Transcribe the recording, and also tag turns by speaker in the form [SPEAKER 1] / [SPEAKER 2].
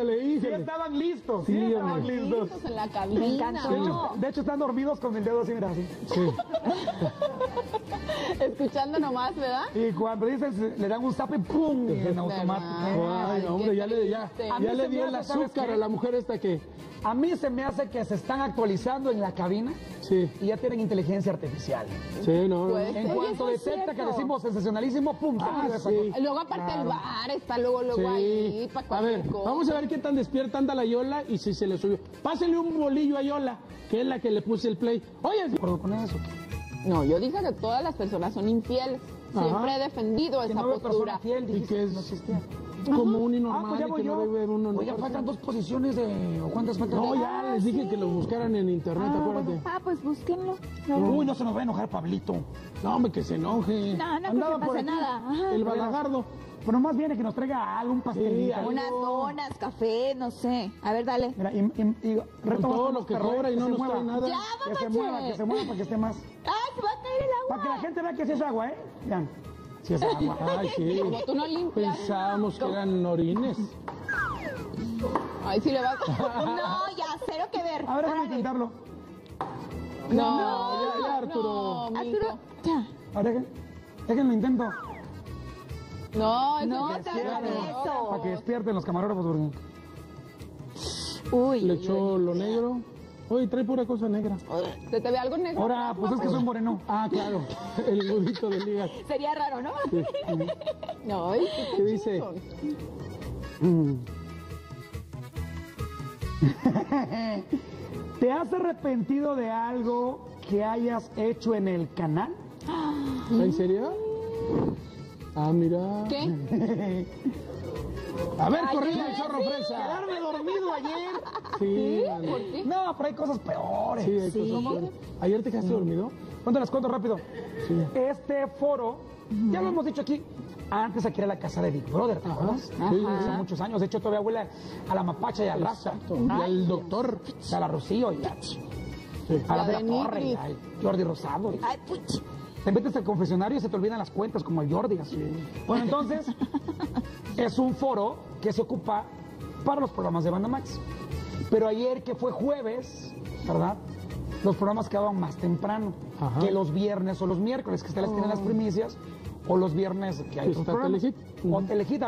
[SPEAKER 1] híjole,
[SPEAKER 2] Sí
[SPEAKER 1] híjole.
[SPEAKER 2] estaban listos, sí,
[SPEAKER 1] Sí,
[SPEAKER 2] estaban listos.
[SPEAKER 3] Listos en la cabina.
[SPEAKER 4] Me encantó.
[SPEAKER 2] De hecho, de hecho, están dormidos con el dedo así, mira, así.
[SPEAKER 1] Sí.
[SPEAKER 3] Escuchando nomás, ¿verdad?
[SPEAKER 2] Y cuando dicen, le dan un zap y ¡pum! En automático.
[SPEAKER 1] Ay, no, hombre, ya le, ya, ya le dio el
[SPEAKER 2] hace, ¿sabes
[SPEAKER 1] azúcar a la mujer esta que...
[SPEAKER 2] A mí se me hace que se están actualizando en la cabina
[SPEAKER 1] Sí,
[SPEAKER 2] y ya tienen inteligencia artificial.
[SPEAKER 1] sí, no, no.
[SPEAKER 3] Pues,
[SPEAKER 2] En
[SPEAKER 3] Oye,
[SPEAKER 2] cuanto detecta que decimos sensacionalísimo, ¡pum!
[SPEAKER 1] Ah, sí.
[SPEAKER 3] Luego aparte el bar está luego, luego ahí
[SPEAKER 1] Sí.
[SPEAKER 3] para
[SPEAKER 1] A ver,
[SPEAKER 3] cosa.
[SPEAKER 1] vamos a ver qué tan despierta anda la Yola y si se le subió. Pásenle un bolillo a Yola, que es la que le puse el play. Oye,
[SPEAKER 2] ¿De acuerdo con eso?
[SPEAKER 3] No, yo dije que todas las personas son infieles.
[SPEAKER 1] Ajá.
[SPEAKER 3] Siempre he defendido
[SPEAKER 2] Que
[SPEAKER 3] esa
[SPEAKER 2] no
[SPEAKER 3] postura.
[SPEAKER 2] fiel,
[SPEAKER 1] ¿Y qué es?
[SPEAKER 2] no existía.
[SPEAKER 1] como un
[SPEAKER 2] Ah,
[SPEAKER 1] inormal
[SPEAKER 2] pues ya voy
[SPEAKER 1] que no
[SPEAKER 2] yo.
[SPEAKER 1] debe haber uno.
[SPEAKER 2] Oye, faltan dos posiciones de... ¿o ¿Cuántas faltan?
[SPEAKER 1] No, ya les dije que lo buscaran en internet, acuérdate.
[SPEAKER 4] Ah, pues búsquenlo.
[SPEAKER 2] Uy, no se nos va a enojar Pablito.
[SPEAKER 1] No, hombre, que se enoje.
[SPEAKER 4] No, no creo
[SPEAKER 1] Andaba
[SPEAKER 4] que pase
[SPEAKER 1] aquí
[SPEAKER 4] nada. Ajá.
[SPEAKER 1] El balagardo.
[SPEAKER 2] Pero más viene que nos traiga algo, un pastelito.
[SPEAKER 1] Sí,
[SPEAKER 4] Unas donas, café, no sé. A ver, dale.
[SPEAKER 2] Mira, y, y, y
[SPEAKER 1] Con
[SPEAKER 2] reto
[SPEAKER 1] todo lo que
[SPEAKER 2] perro,
[SPEAKER 1] cobra y no nos
[SPEAKER 2] mueva.
[SPEAKER 1] trae nada.
[SPEAKER 4] Ya,
[SPEAKER 2] Que se mueva, que se mueva para que esté más.
[SPEAKER 4] ¡Ah, se va a caer el
[SPEAKER 2] Para que la
[SPEAKER 4] agua!
[SPEAKER 2] gente vea que sí es agua, ¿eh? Vean. Sí es agua.
[SPEAKER 1] Ay, sí.
[SPEAKER 3] Como tú no limpias.
[SPEAKER 1] Pensábamos que eran orines.
[SPEAKER 3] Ay, sí le va
[SPEAKER 4] No, ya, cero que ver.
[SPEAKER 2] A ver, déjame
[SPEAKER 4] Órale.
[SPEAKER 2] intentarlo.
[SPEAKER 1] No, ya, ya, Arturo.
[SPEAKER 3] No.
[SPEAKER 4] Arturo, ya.
[SPEAKER 2] A dejen- déjenlo intento.
[SPEAKER 3] No,
[SPEAKER 4] No,
[SPEAKER 3] cierra.
[SPEAKER 4] eso.
[SPEAKER 2] Para que despierten los camarógrafos. porque-
[SPEAKER 4] Uy.
[SPEAKER 1] Le echó lo negro. Oye, trae pura cosa negra.
[SPEAKER 3] ¿Se te ve algo negro?
[SPEAKER 2] Ahora, pues es que soy moreno.
[SPEAKER 1] Ah, claro. El nudito del hígado.
[SPEAKER 4] Sería raro, ¿no?
[SPEAKER 3] No, ay,
[SPEAKER 1] ¿Qué dice?
[SPEAKER 2] ¿Te has arrepentido de algo que hayas hecho en el canal?
[SPEAKER 1] ¿En serio? Ah, mira.
[SPEAKER 3] ¿Qué?
[SPEAKER 1] A ver, corrige el chorro fresa.
[SPEAKER 2] Quedarme dormido ayer.
[SPEAKER 1] Sí.
[SPEAKER 3] ¿Por qué?
[SPEAKER 2] No, pero hay cosas peores.
[SPEAKER 1] Sí, hay cosas peores. ¿Ayer te quedaste dormido?
[SPEAKER 2] ¿Cuánto las cuento rápido?
[SPEAKER 1] Sí.
[SPEAKER 2] Este foro, ya lo hemos dicho aquí, antes aquí era la casa de Big Brother, ¿te acuerdas?
[SPEAKER 1] Sí,
[SPEAKER 2] Hace muchos años. De hecho, todavía huele a la mapacha y al rasta.
[SPEAKER 1] Y al doctor.
[SPEAKER 2] Y a la Rocío y a, a la
[SPEAKER 3] La
[SPEAKER 2] de la Torre y al Jordi Rosado.
[SPEAKER 4] Ay, puch.
[SPEAKER 2] Te metes al confesionario y se te olvidan las cuentas, como el Jordi. así. Bueno, entonces, es un foro que se ocupa para los programas de Banda Max. Pero ayer, que fue jueves, ¿verdad? Los programas quedaban más temprano
[SPEAKER 1] Ajá.
[SPEAKER 2] que los viernes o los miércoles, que ustedes tienen las primicias, o los viernes que hay
[SPEAKER 1] Está
[SPEAKER 2] otros programas.
[SPEAKER 1] Telehit.
[SPEAKER 2] O Telehit,